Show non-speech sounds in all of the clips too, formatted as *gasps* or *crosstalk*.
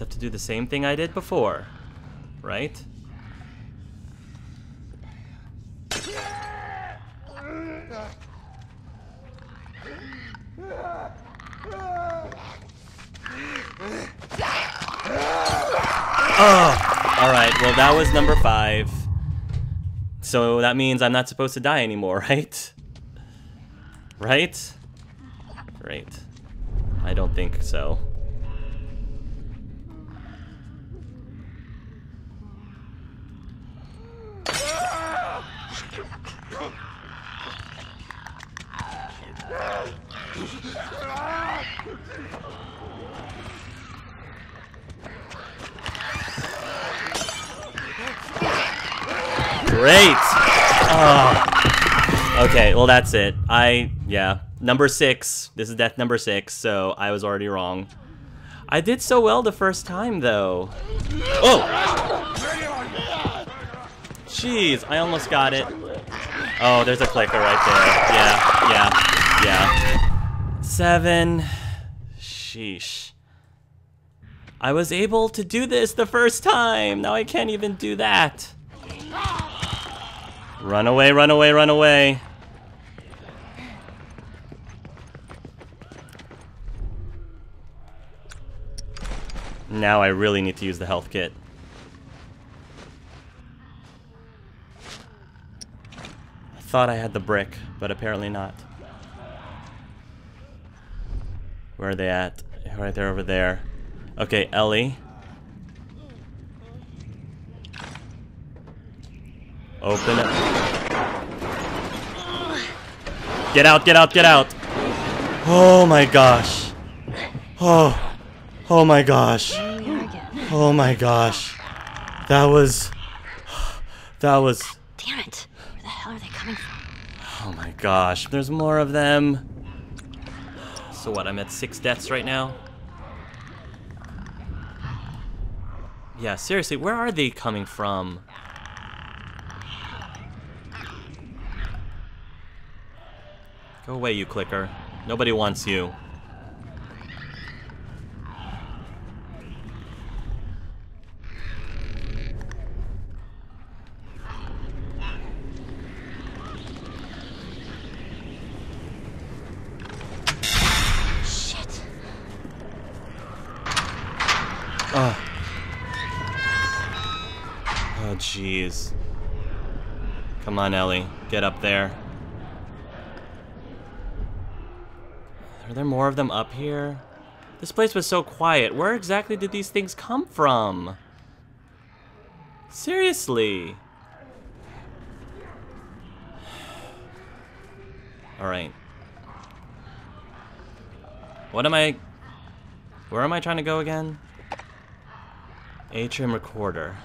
have to do the same thing I did before. Right? Oh! Alright, well that was number five. So that means I'm not supposed to die anymore, *laughs* right? Right? Great. I don't think so. Great! Oh. Okay, well that's it. I, yeah. Number six. This is death number six, so I was already wrong. I did so well the first time, though. Oh! Jeez, I almost got it. Oh, there's a clicker right there. Yeah, yeah, yeah. Seven. Sheesh. I was able to do this the first time. Now I can't even do that. Run away, run away, run away. Now I really need to use the health kit. I thought I had the brick, but apparently not. Where are they at? Right there over there. Okay, Ellie. Open it. Get out, get out, get out! Oh my gosh. Oh. Oh my gosh. Oh my gosh. That was... That was... Damn it. Where the hell are they coming from? Oh my gosh. There's more of them. So what, I'm at six deaths right now? Yeah, seriously, where are they coming from? Go away, you clicker. Nobody wants you. Oh, jeez. Come on, Ellie. Get up there. Are there more of them up here? This place was so quiet. Where exactly did these things come from? Seriously. Alright. What am I... Where am I trying to go again? Atrium recorder.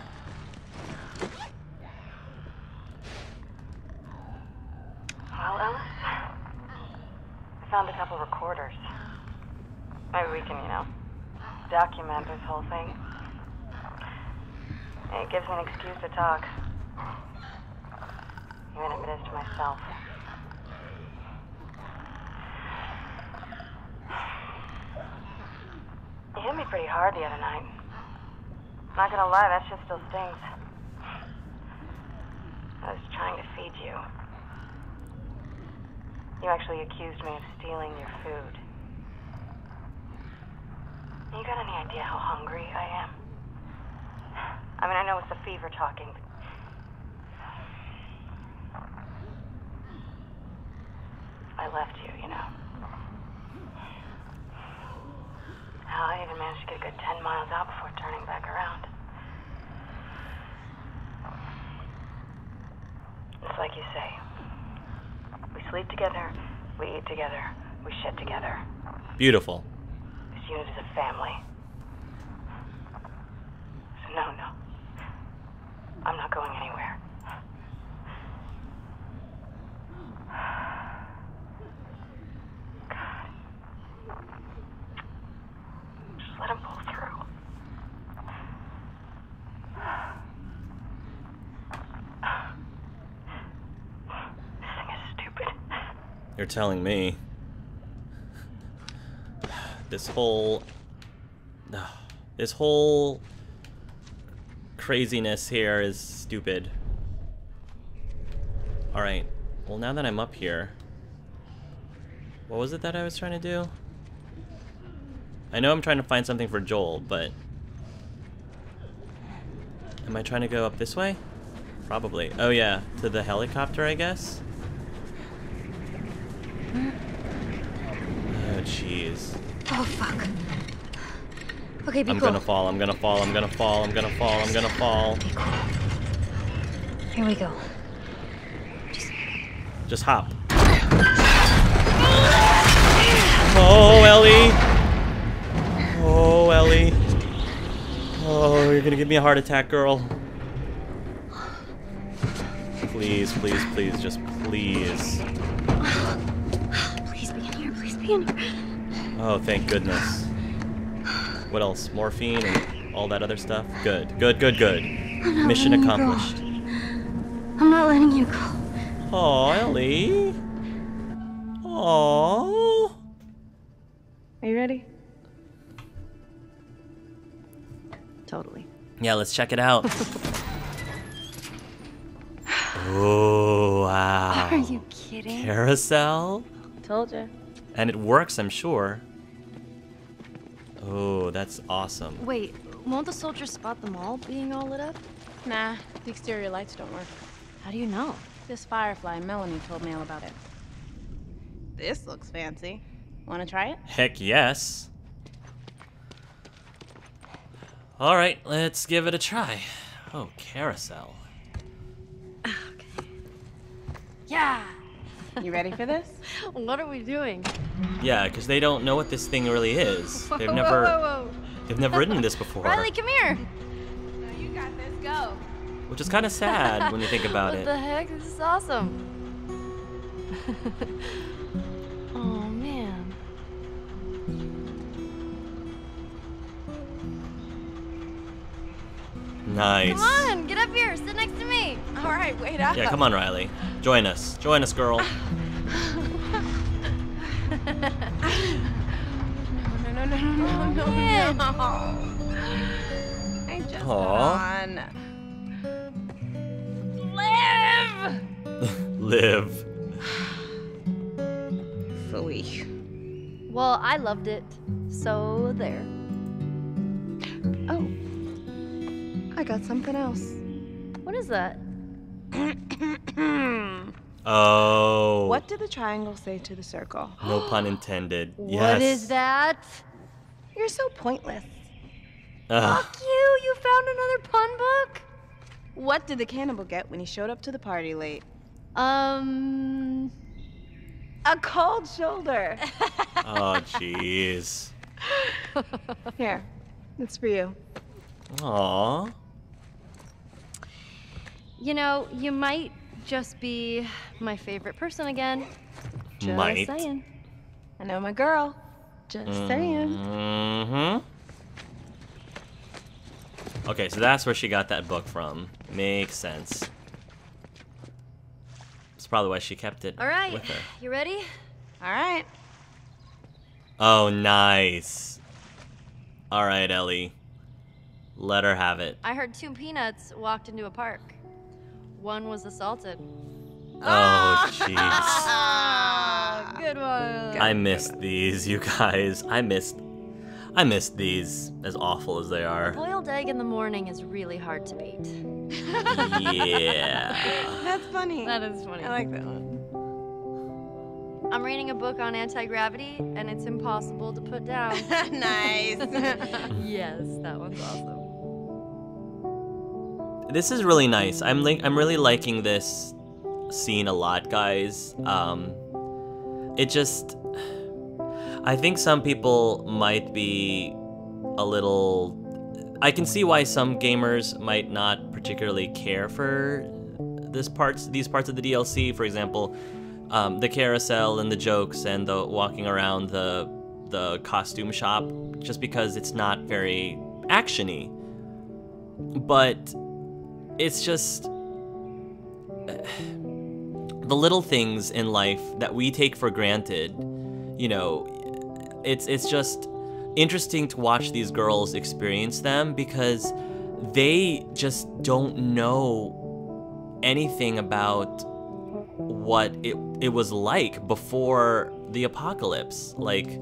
Well, Ellis, I found a couple recorders. Maybe we can, you know, document this whole thing. It gives me an excuse to talk. Even if it is to myself. You hit me pretty hard the other night. Not gonna lie, that shit still stings. I was trying to feed you. You actually accused me of stealing your food. You got any idea how hungry I am? I mean, I know it's the fever talking, but... I left you, you know. Hell, I even managed to get a good 10 miles out before turning back around. It's like you say. We sleep together, we eat together, we shit together. Beautiful. Unit is a family. No, no. I'm not going anywhere. Just let him pull through. This thing is stupid. You're telling me. This whole... This whole craziness here is stupid. Alright. Well, now that I'm up here... What was it that I was trying to do? I know I'm trying to find something for Joel, but... Am I trying to go up this way? Probably. Oh yeah, to the helicopter, I guess? Oh, jeez. Oh, fuck. Okay, be I'm cool. gonna fall, I'm gonna fall, I'm gonna fall, I'm gonna fall, I'm gonna fall. Be cool. Here we go. Just Just hop. Oh, Ellie! Oh, Ellie. Oh, you're gonna give me a heart attack, girl. Please, please, please, just please. Please be in here. Please be in here. Oh, thank goodness. What else? Morphine and all that other stuff? Good, good, good, good. Mission letting you go. accomplished. I'm not letting you go. Aw, Ellie. Aww. Are you ready? Totally. Yeah, let's check it out. *laughs* oh, wow. Are you kidding? Carousel? Told you. And it works, I'm sure. Oh, that's awesome. Wait, won't the soldiers spot them all being all lit up? Nah, the exterior lights don't work. How do you know? This Firefly, Melanie told me all about it. This looks fancy. Wanna try it? Heck yes. All right, let's give it a try. Oh, carousel. Yeah. You ready for this? *laughs* What are we doing? Yeah, because they don't know what this thing really is. *laughs* They've never, Whoa, whoa, they've never ridden this *laughs* before. Riley, come here. you got this, go. which is kind of sad when you think about what it. What the heck? This is awesome. Nice. Come on, get up here. Sit next to me. All right, wait up. Yeah, come on, Riley. Join us. Join us, girl. *laughs* No, no, no, no, no, no, oh, man. no. I just Aw. on. Live. Live. Phooey. Well, I loved it. So there. Oh. I got something else. What is that? *coughs* Oh. What did the triangle say to the circle? *gasps* No pun intended. What yes. is that? You're so pointless. Ugh. Fuck you! You found another pun book? What did the cannibal get when he showed up to the party late? Um. A cold shoulder. *laughs* Oh, jeez. Here, it's for you. Aw. You know, you might just be my favorite person again. Just Might. saying. I know my girl. Just saying. Mm-hmm. Okay, so that's where she got that book from. Makes sense. That's probably why she kept it All right, with her. you ready? All right. Oh, nice. All right, Ellie. Let her have it. I heard two peanuts walked into a park. One was assaulted. Oh, jeez. Ah, *laughs* good one. I missed these, you guys. I missed. I missed these, as awful as they are. Boiled egg in the morning is really hard to beat. Yeah. *laughs* That's funny. That is funny. I like that one. I'm reading a book on anti gravity, and it's impossible to put down. *laughs* nice. yes, that one's awesome. This is really nice. I'm like I'm really liking this scene a lot, guys. Um it just I think some people might be a little I can see why some gamers might not particularly care for this parts these parts of the DLC. For example, um, the carousel and the jokes and the walking around the the costume shop, just because it's not very actiony. But it's just *sighs* the little things in life that we take for granted. You know, it's it's just interesting to watch these girls experience them because they just don't know anything about what it it was like before the apocalypse. Like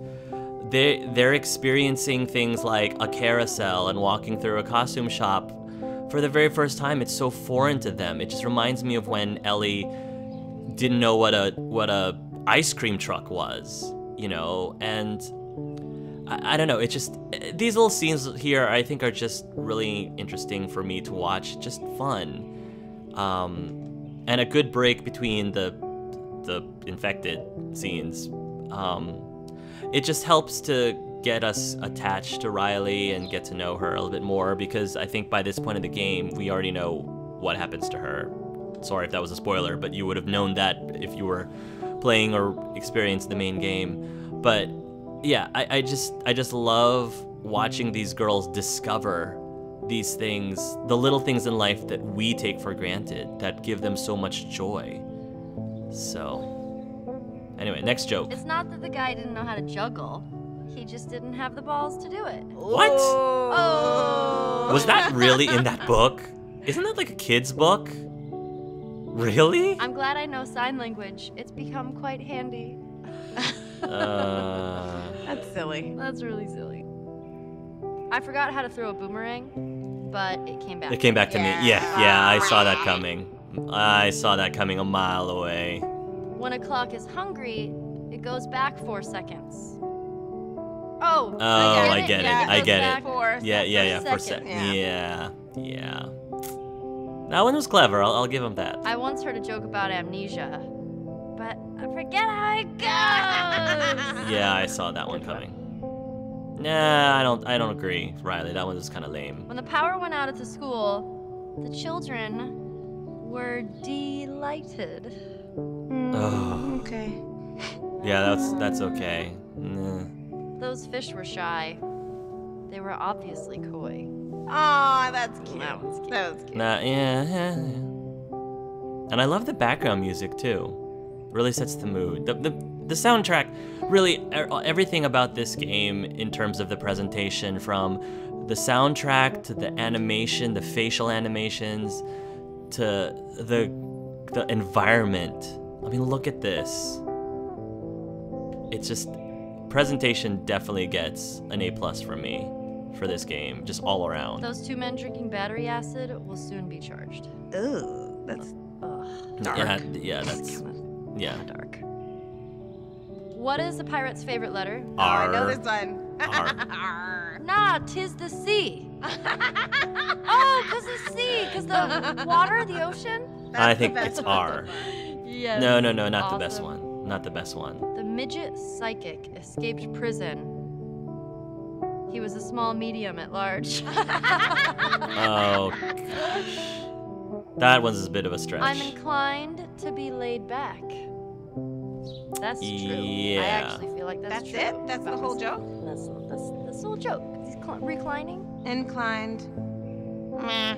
they they're experiencing things like a carousel and walking through a costume shop for the very first time. It's so foreign to them. It just reminds me of when Ellie didn't know what a what a ice cream truck was, you know, and I, I don't know. It just these little scenes here I think are just really interesting for me to watch. Just fun, um, and a good break between the the infected scenes. Um, it just helps to get us attached to Riley and get to know her a little bit more because I think by this point in the game we already know what happens to her. Sorry if that was a spoiler, but you would have known that if you were playing or experienced the main game. But yeah, I, I just I just love watching these girls discover these things, the little things in life that we take for granted that give them so much joy. So anyway, next joke. It's not that the guy didn't know how to juggle. He just didn't have the balls to do it. What? Oh. Was that really in that *laughs* book? Isn't that like a kid's book? Really? I'm glad I know sign language. It's become quite handy. Uh, That's silly. That's really silly. I forgot how to throw a boomerang, but it came back. it came back to me. Yeah, yeah, I saw that coming. I saw that coming a mile away. When a clock is hungry, it goes back four seconds. Oh, Oh, I get it. Yeah, I get it. Yeah, yeah, yeah. For Second. Yeah. Yeah, yeah. That one was clever. I'll, I'll give him that. I once heard a joke about amnesia, but I forget how it goes. *laughs* Yeah, I saw that one coming. Nah, I don't. I don't agree, Riley. That one was kind of lame. When the power went out at the school, the children were delighted. Oh. Okay. Yeah, that's that's okay. Nah. Those fish were shy. They were obviously coy. Aw, that's cute. That one's cute. That was cute. Nah, yeah, yeah, yeah. And I love the background music too. Really sets the mood. The the, the soundtrack, really everything about this game in terms of the presentation, from the soundtrack to the animation, the facial animations, to the the environment. I mean, look at this. It's just presentation definitely gets an A plus from me for this game, just all around. Those two men drinking battery acid will soon be charged. Ooh, that's Ugh, dark. Yeah, yeah, that's kinda, yeah. kinda dark. What is a pirate's favorite letter? Oh, I know R. this one. R. *laughs* R. Nah, tis the sea. oh, cause the sea, cause the water, the ocean. I That's the think best it's. R. Yes. No, no, no, not the best one. Not the best one. The midget psychic escaped prison. He was a small medium at large. *laughs* Oh gosh. That one's a bit of a stretch. I'm inclined to be laid back. That's true. I Yeah. actually feel like that's, That's true. it? That's the whole joke? That's, that's, that's the whole joke. He's cl- reclining. Inclined. Meh.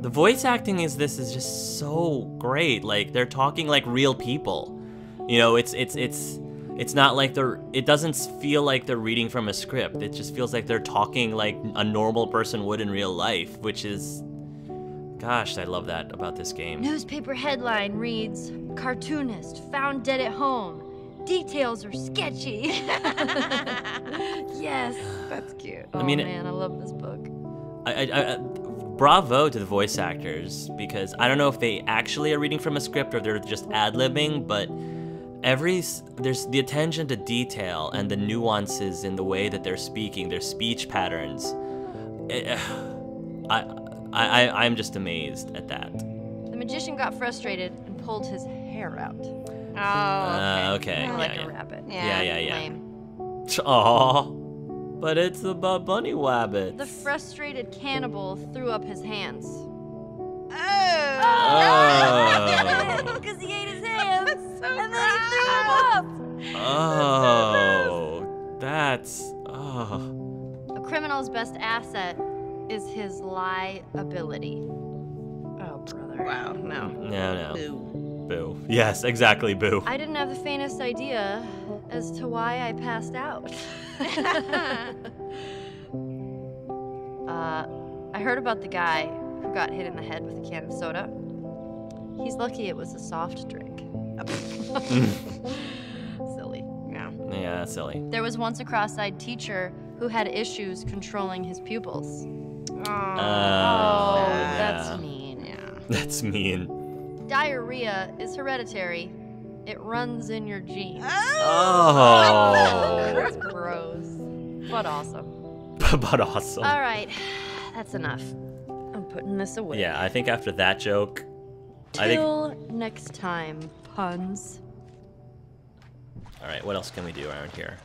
The voice acting is this is just so great. Like they're talking like real people. You know, it's it's it's it's not like they're it doesn't feel like they're reading from a script. It just feels like they're talking like a normal person would in real life, which is gosh, I love that about this game. Newspaper headline reads Cartoonist found dead at home. Details are sketchy. *laughs* yes. That's cute. Oh I mean, oh, it- man, I love this book. I, I, I, bravo to the voice actors because I don't know if they actually are reading from a script or they're just ad libbing, but every there's the attention to detail and the nuances in the way that they're speaking, their speech patterns. Eh, *sighs* I, I, I, I'm just amazed at that. The magician got frustrated and pulled his hair out. Oh, Uh, okay, yeah, like yeah. a rabbit. Yeah, yeah, yeah. Lame. *laughs* Aw, but it's a bu- bunny wabbit. The frustrated cannibal threw up his hands. Oh. Oh. *laughs* Because he ate his hands. That's so and then he threw them up. Oh, *laughs* that's oh. A criminal's best asset is his liability. Oh, brother. Wow, no. No, no. Boo. Boo. Yes, exactly, boo. I didn't have the faintest idea as to why I passed out. *laughs* uh, I heard about the guy who got hit in the head with a can of soda. He's lucky it was a soft drink. *laughs* Silly. Yeah. Yeah, silly. There was once a cross eyed teacher who had issues controlling his pupils. Oh, Oh, yeah. that's mean. Yeah. That's mean. Diarrhea is hereditary. It runs in your genes. Oh. That's gross. But awesome. *laughs* but awesome. All right, that's enough. I'm putting this away. Yeah, I think after that joke, I think. Till next time, puns. All right, what else can we do around here?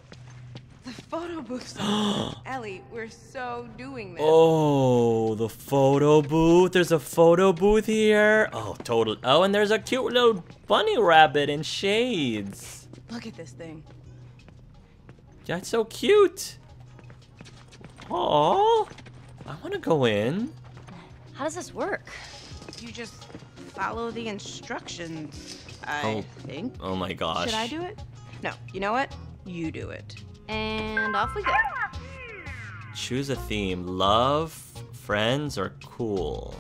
The photo booth. *gasps* *gasps* Ellie, we're so doing this. Oh, the photo booth. There's a photo booth here. Oh, total. Oh, and there's a cute little bunny rabbit in shades. Look at this thing. That's so cute. Oh, I want to go in. How does this work? You just follow the instructions, I Oh. think. Oh my gosh. Should I do it? No. You know what? You do it. And off we go. Choose a theme: love, friends, or cool.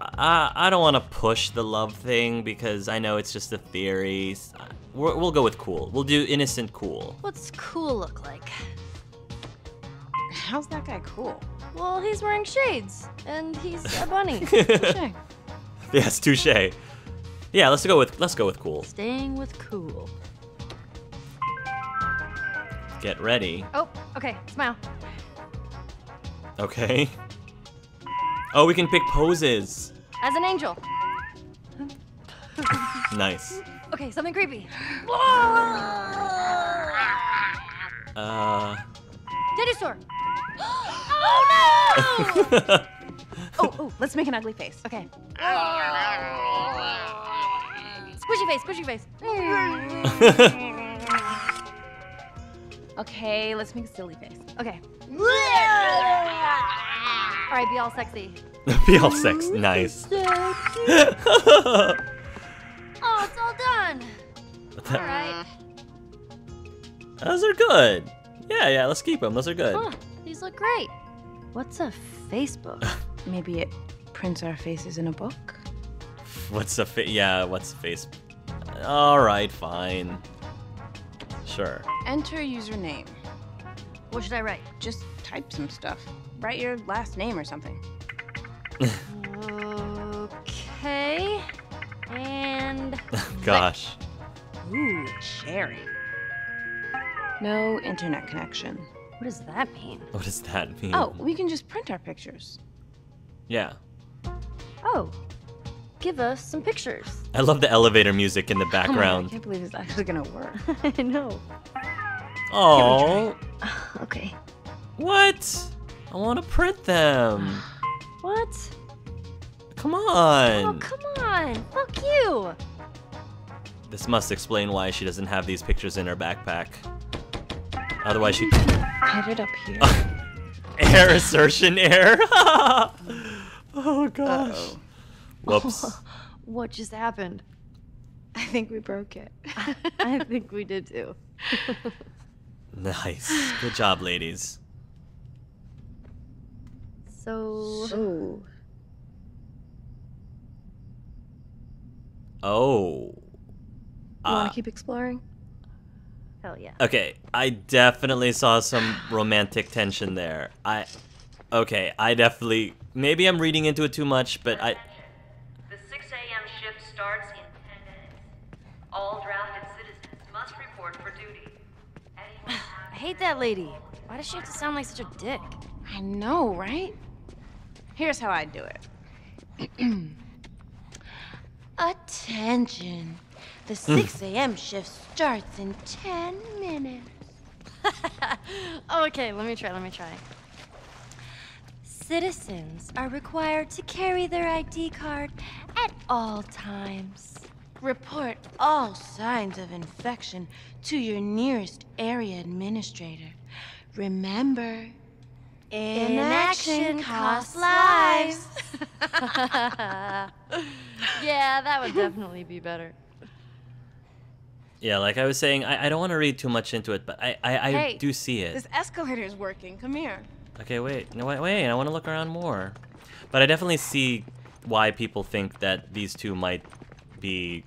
I I don't want to push the love thing because I know it's just a theory. We're, we'll go with cool. We'll do innocent cool. What's cool look like? How's that guy cool? Well, he's wearing shades, and he's a bunny. *laughs* *laughs* Yes, touche. Yeah, let's go with let's go with cool. Staying with cool. Get ready. Oh, okay, smile. Okay. Oh, we can pick poses. As an angel. *laughs* Nice. Okay, something creepy. Uh. *gasps* Store. *gasps* oh no! *laughs* Oh, oh, let's make an ugly face. Okay. Squishy face, squishy face. Okay, let's make a silly face. Okay. All right, be all sexy. *laughs* Be all sex. Nice. Oh, it's all done. All right. Those are good. Yeah, yeah. Let's keep them. Those are good. Huh, these look great. What's a Facebook? *laughs* Maybe it prints our faces in a book. What's a fa- yeah? What's the face? All right, fine. Sure. Enter username. What should I write? Just type some stuff. Write your last name or something. Okay. And *laughs* Gosh. Ooh, cherry. No internet connection. what does that mean? What does that mean? Oh, we can just print our pictures. Yeah. Oh, give us some pictures. I love the elevator music in the *sighs* Oh I can't believe it's actually gonna work. *laughs* I know. Oh, *sighs* Okay. what? I want to print them. *sighs* What? Come on. Oh, come on. Fuck you. This must explain why she doesn't have these pictures in her backpack. Otherwise, she Put it up here. *laughs* air assertion error. *laughs* oh gosh. Uh-oh. Whoops. *laughs* What just happened? I think we broke it. *laughs* I think we did too. *laughs* Nice. Good job, ladies. So, Ooh. Oh. You Uh, want to keep exploring? hell yeah. Okay, I definitely saw some romantic tension there. I Okay, I definitely maybe I'm reading into it too much, but I The 6 a.m. shift starts in 10 minutes. All drafted citizens must report for duty. Anyone *sighs* I hate that lady. Why does she have to sound like such a dick? I know, right? Here's how I'd do it. *clears throat* Attention. The *laughs* 6 a.m. shift starts in 10 minutes. *laughs* Okay, let me try, let me try. Citizens are required to carry their ID card at all times. Report all signs of infection to your nearest area administrator. Remember, inaction costs lives. *laughs* yeah, that would definitely be better. Yeah, like I was saying, I, I don't want to read too much into it, but I, I, I Hey, do see it. This escalator is working. Come here. Okay, wait. No, wait, wait. I want to look around more. But I definitely see why people think that these two might be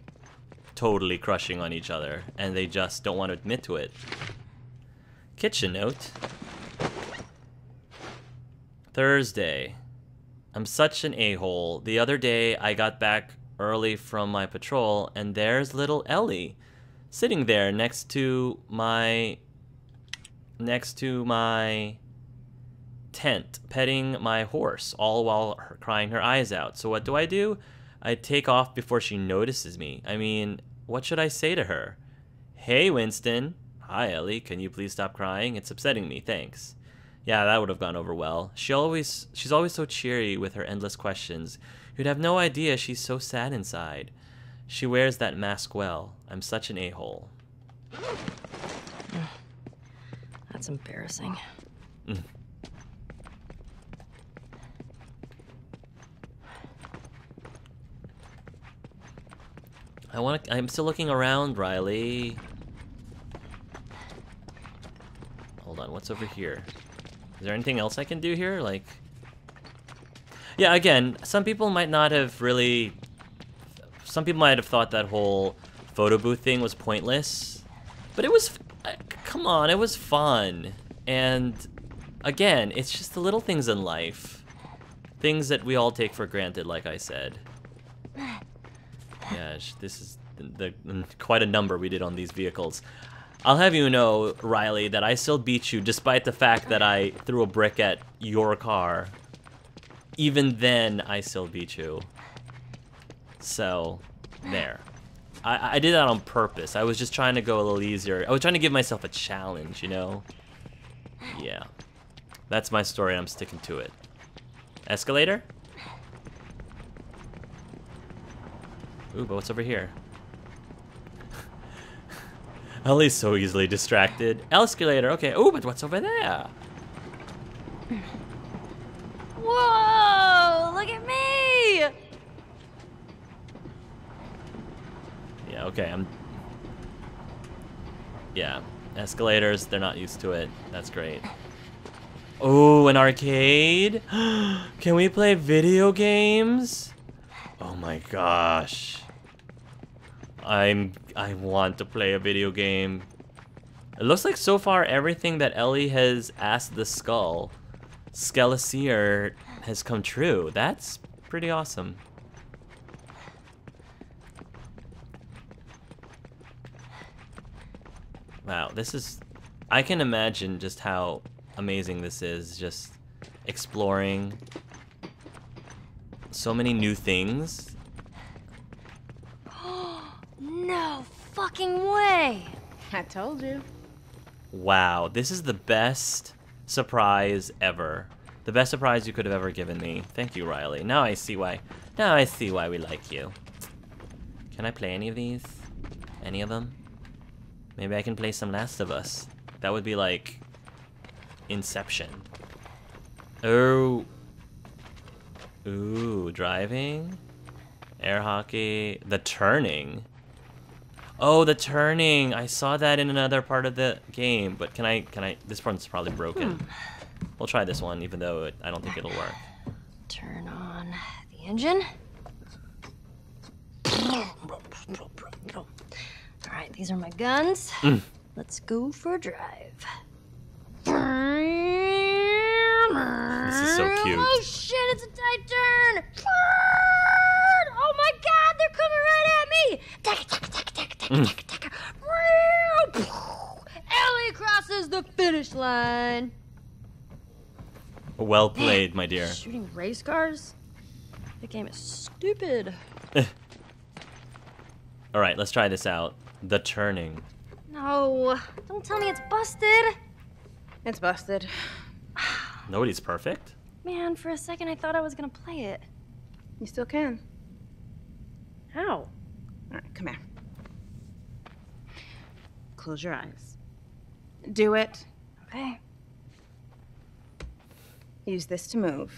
totally crushing on each other, and they just don't want to admit to it. Kitchen note. Thursday. I'm such an a-hole. The other day, I got back early from my patrol, and there's little Ellie sitting there next to my next to my tent petting my horse all while her crying her eyes out. So what do i do? I take off before she notices me. I mean what should i say to her? Hey winston. Hi ellie. Can you please stop crying? It's upsetting me. Thanks. Yeah that would have gone over well. She always she's always so cheery with her endless questions. You'd have no idea she's so sad inside. She wears that mask well. I'm such an a-hole. That's embarrassing. Mm. I want to. I'm still looking around, Riley. Hold on. What's over here? Is there anything else I can do here? Like, yeah. Again, some people might not have really. Some people might have thought that whole photo booth thing was pointless, but it was. Come on, it was fun. And again, it's just the little things in life, things that we all take for granted. Like I said. Yeah, sh- this is the, the quite a number we did on these vehicles. I'll have you know, Riley, that I still beat you despite the fact that I threw a brick at your car. Even then, I still beat you. So, there. I, I did that on purpose. I was just trying to go a little easier. I was trying to give myself a challenge, you know? Yeah. That's my story, I'm sticking to it. Escalator? Ooh, but what's over here? *laughs* Ellie's so easily distracted. Escalator, okay. Ooh, but what's over there? Whoa! Look at me! Yeah, okay, I'm... Yeah, escalators, they're not used to it. That's great. Oh, an arcade? *gasps* Can we play video games? Oh my gosh. I'm... I want to play a video game. It looks like so far everything that Ellie has asked the skull, Skeleseer, has come true. That's pretty awesome. Wow, this is. I can imagine just how amazing this is. Just exploring so many new things. No fucking way! I told you. Wow, this is the best surprise ever. The best surprise you could have ever given me. Thank you, Riley. Now I see why. Now I see why we like you. Can I play any of these? Any of them? Maybe I can play some Last of Us. That would be like Inception. Oh. Ooh, driving? Air hockey. The turning. Oh, the turning. I saw that in another part of the game, but can I can I this one's probably broken. We'll try this one even though it, I don't think it'll work. Turn on the engine. Alright, these are my guns. Mm. Let's go for a drive. This is so cute. Oh shit, it's a tight turn! Oh my god, they're coming right at me! Mm. taka, taka. Ellie crosses the finish line. Well played, my dear. Shooting race cars? The game is stupid. *laughs* All right, let's try this out. The turning. No, don't tell me it's busted. It's busted. Nobody's perfect. Man, for a second I thought I was gonna play it. You still can. How? All right, come here. Close your eyes. Do it. Okay. Use this to move.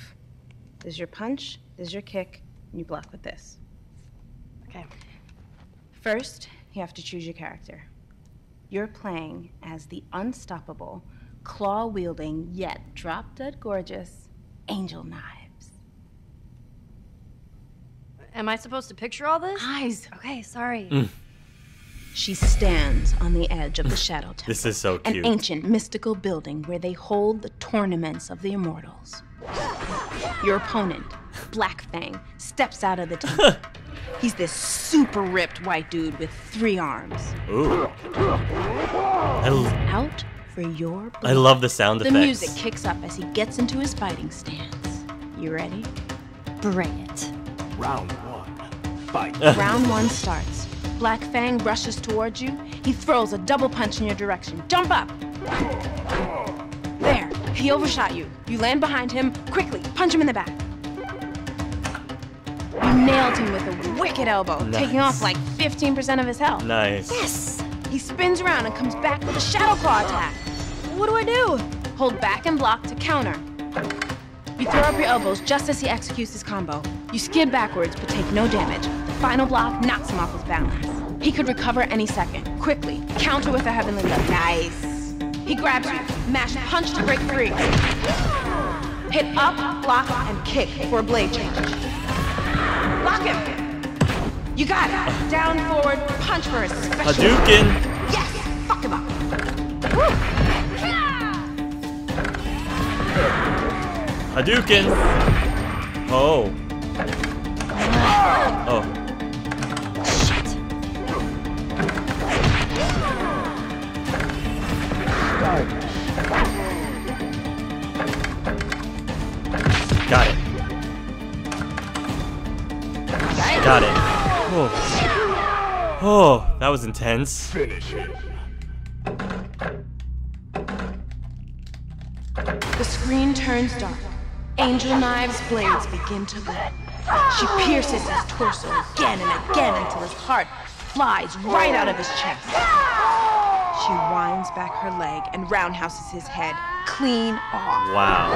This is your punch, this is your kick, and you block with this. Okay. First, you have to choose your character. You're playing as the unstoppable, claw wielding, yet drop dead gorgeous Angel Knives. Am I supposed to picture all this? Eyes! Okay, sorry. Mm. She stands on the edge of the *laughs* Shadow Temple. This is so an ancient mystical building where they hold the tournaments of the immortals. Your opponent, Black Fang, steps out of the *laughs* temple. He's this super ripped white dude with three arms. Ooh. I, l- Out for your blood. I love the sound The effects. The music kicks up as he gets into his fighting stance. You ready? Bring it. Round one. Fight. Round one starts. Black Fang rushes towards you. He throws a double punch in your direction. Jump up! There, he overshot you. You land behind him. Quickly, punch him in the back. You nailed him with a wicked elbow, taking off like 15% of his health. Nice. Yes! He spins around and comes back with a Shadow Claw attack. What do I do? Hold back and block to counter. You throw up your elbows just as he executes his combo. You skid backwards but take no damage. The final block knocks him off his balance. He could recover any second. Quickly, counter with a heavenly lift. Nice. He grabs you, mash punch to break free. Hit up, block, and kick for a blade change. Block him. You got it. Down, forward, punch for a special. Hadouken! Yes! Fuck him up. Hadouken! Oh. Oh. Got it. Oh. Oh, that was intense. Finish him. The screen turns dark. Angel Knives' blades begin to glow. She pierces his torso again and again until his heart flies right out of his chest. She winds back her leg and roundhouses his head clean off. Wow.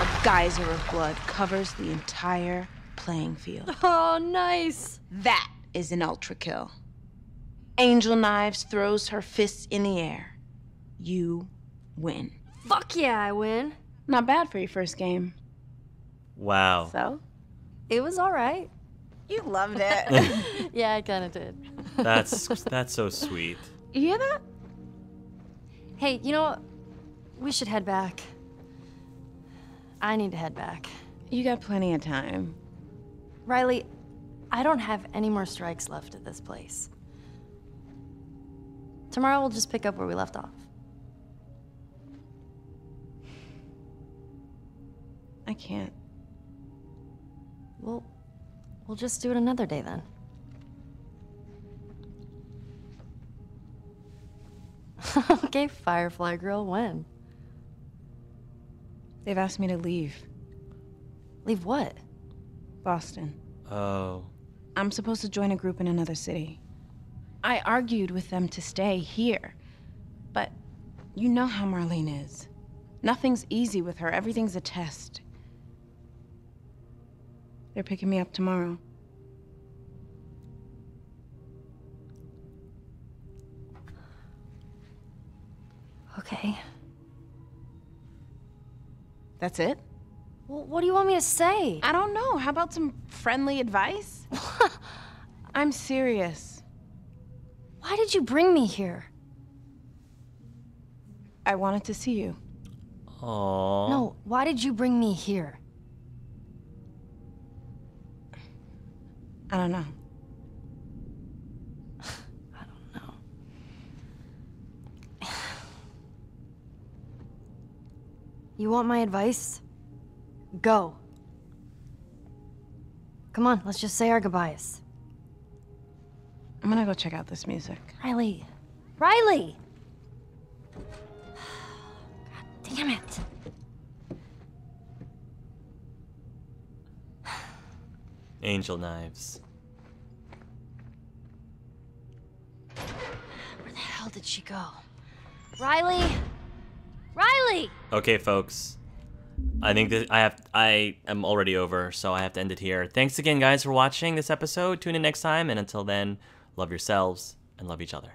A geyser of blood covers the entire playing field. *laughs* Oh, nice. That is an ultra kill. Angel Knives throws her fists in the air. You win. Fuck yeah, I win. Not bad for your first game. Wow. So? It was all right. You loved it. *laughs* *laughs* Yeah, I kind of did. That's that's so sweet. you hear that? Hey, you know what? We should head back. I need to head back. You got plenty of time. Riley, I don't have any more strikes left at this place. Tomorrow we'll just pick up where we left off. I can't. We'll we'll just do it another day then. *laughs* okay, Firefly Girl, when? They've asked me to leave Leave what? Boston. Oh. I'm supposed to join a group in another city. I argued with them to stay here. But you know how Marlene is. Nothing's easy with her, everything's a test. They're picking me up tomorrow. Okay. That's it? Well, what do you want me to say? I don't know. How about some friendly advice? *laughs* I'm serious. Why did you bring me here? I wanted to see you. Aww. No, why did you bring me here? I don't know. *sighs* I don't know. *sighs* You want my advice? Go. Come on, let's just say our goodbyes. I'm gonna go check out this music. Riley. Riley! *sighs* God damn it. Angel knives. Where the hell did she go? Riley! Riley! Okay, folks. I think that I have I am already over, so I have to end it here. Thanks again, guys, for watching this episode. Tune in next time, and until then, love yourselves and and love each other.